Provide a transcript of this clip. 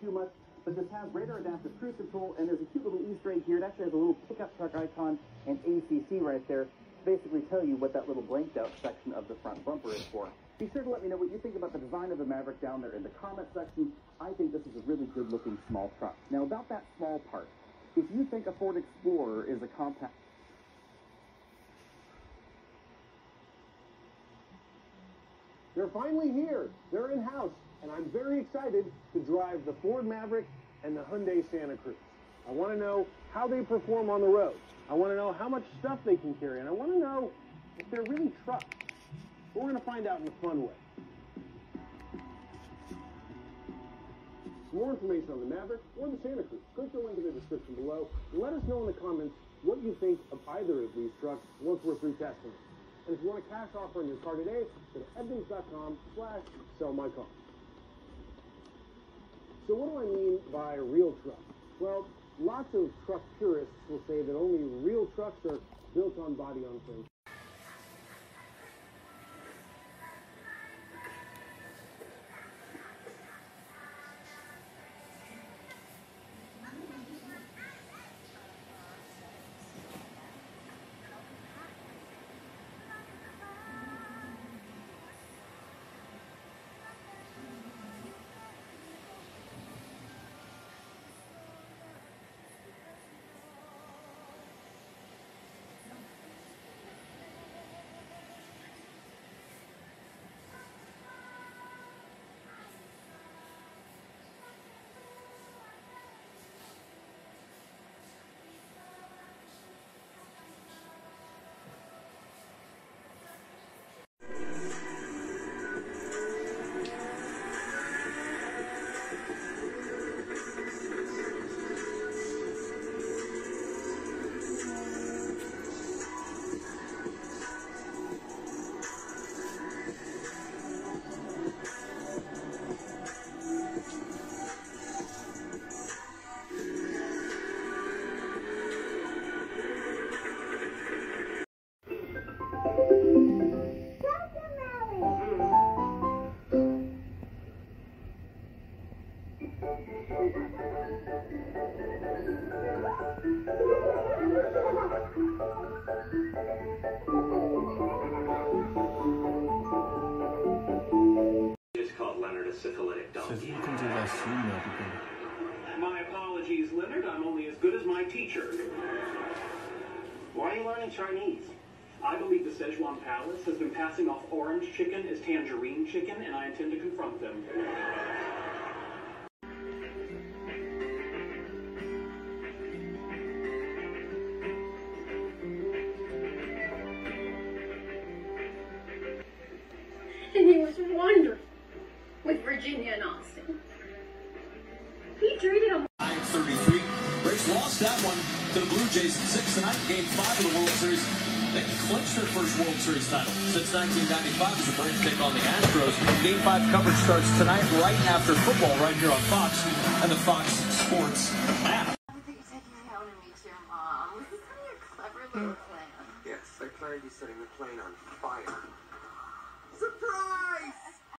too much, but this has radar adaptive cruise control, and there's a cute little Easter egg here. It actually has a little pickup truck icon and ACC right there to basically tell you what that little blanked out section of the front bumper is for. Be sure to let me know what you think about the design of the Maverick down there in the comment section. I think this is a really good looking small truck. Now about that small part, if you think a Ford Explorer is a compact They're finally here. They're in-house, and I'm very excited to drive the Ford Maverick and the Hyundai Santa Cruz. I want to know how they perform on the road. I want to know how much stuff they can carry, and I want to know if they're really trucks. We're going to find out in a fun way. For more information on the Maverick or the Santa Cruz, click the link in the description below let us know in the comments what you think of either of these trucks once we're through testing. And if you want a cash offer on your car today, go to edmunds.com slash sell my car. So what do I mean by real truck? Well, lots of truck purists will say that only real trucks are built on body on frame. Comme ça va filmer, en tout cas. My apologies, Leonard. I'm only as good as my teacher. Why are you learning Chinese? I believe the Szechuan Palace has been passing off orange chicken as tangerine chicken, and I intend to confront them. and he was wonderful with Virginia and Austin. He treated them 933. Braves lost that one to the Blue Jays in six tonight, game five of the World Series. They clinched their first World Series title since 1995 as the Braves take on the Astros. Game five coverage starts tonight right after football right here on Fox and the Fox Sports app. I think you're taking me out to meet your mom. This kind of a clever little plan. Yes, I plan to be setting the plane on fire.